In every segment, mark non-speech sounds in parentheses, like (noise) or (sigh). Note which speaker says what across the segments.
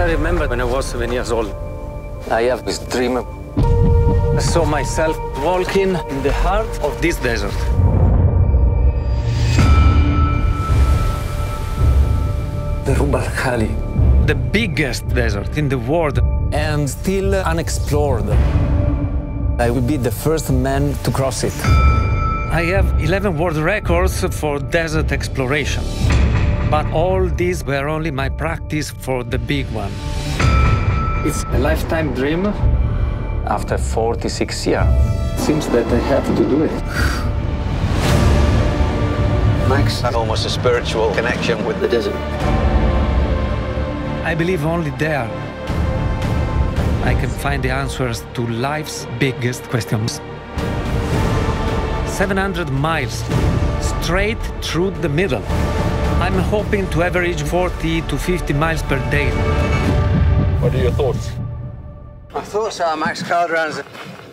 Speaker 1: I remember when I was seven years old. I have this dream. I saw myself walking in the heart of this desert. The Rub al Khali, the biggest desert in the world, and still unexplored. I will be the first man to cross it. I have 11 world records for desert exploration. But all these were only my practice for the big one. It's a lifetime dream. After 46 years, seems that I have to do it.
Speaker 2: Max had almost a spiritual connection with the desert.
Speaker 1: I believe only there I can find the answers to life's biggest questions. 700 miles straight through the middle. I'm hoping to average 40 to 50 miles per day.
Speaker 3: What are your thoughts?
Speaker 2: My thoughts are Max Calderan's a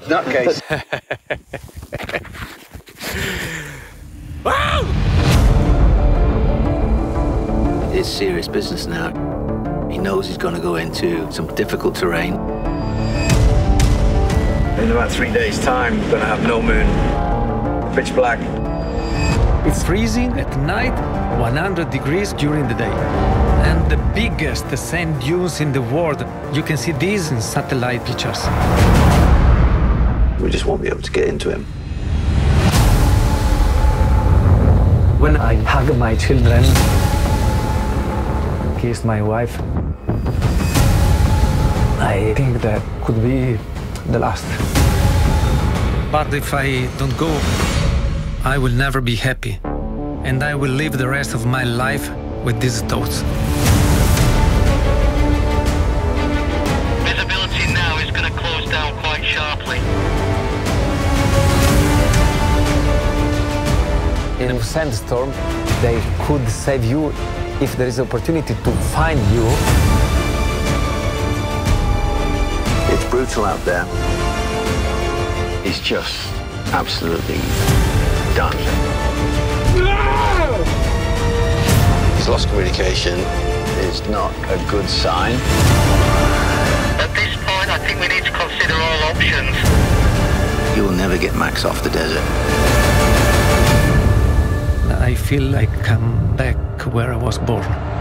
Speaker 2: nutcase. (laughs) it's serious business now. He knows he's going to go into some difficult terrain. In about three days' time, we're going to have no moon, pitch black.
Speaker 1: It's freezing at night, 100 degrees during the day. And the biggest sand dunes in the world. You can see these in satellite pictures.
Speaker 2: We just won't be able to get into him.
Speaker 1: When I hug my children, kiss my wife, I think that could be the last. But if I don't go, I will never be happy. And I will live the rest of my life with these thoughts.
Speaker 4: Visibility now is going to close down quite sharply.
Speaker 1: In a sandstorm, they could save you if there is opportunity to find you.
Speaker 2: It's brutal out there. It's just absolutely done. He's lost communication. It's not a good sign.
Speaker 4: At this point, I think we need to consider all options.
Speaker 2: You'll never get Max off the desert.
Speaker 1: I feel like I'm back where I was born.